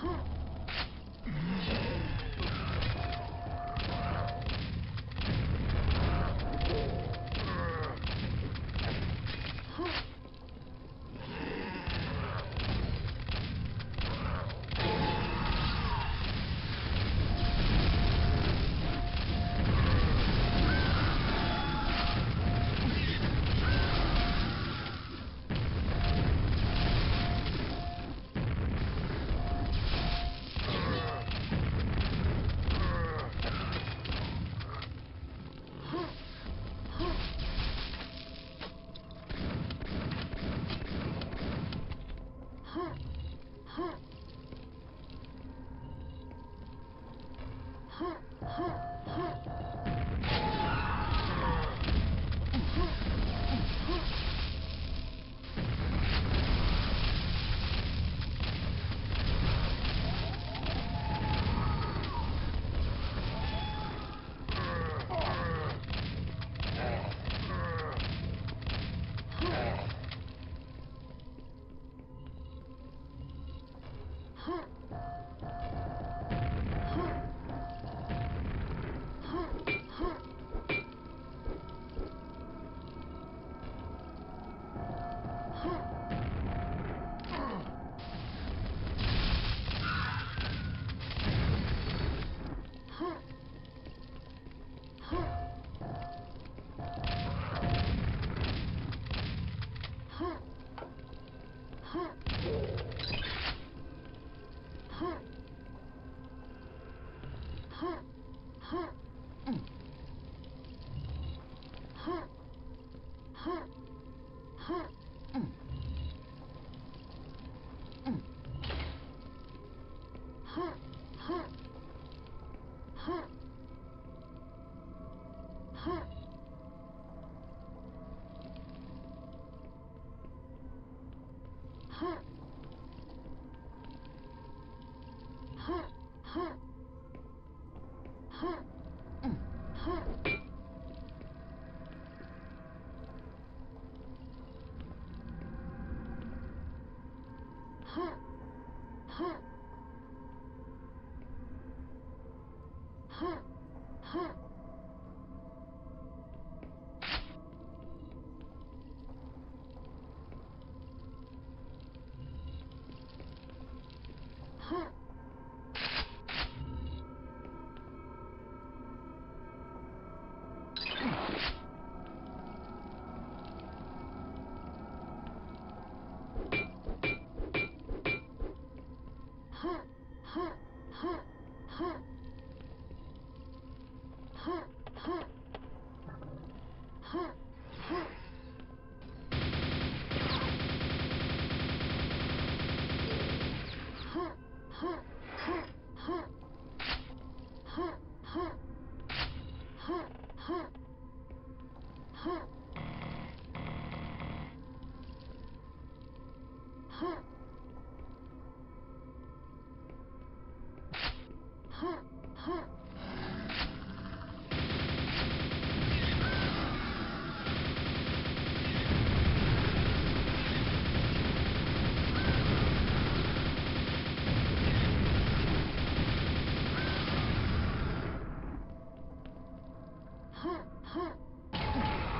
好。Huh. 哼哼哼。哼 Huh. はい、は。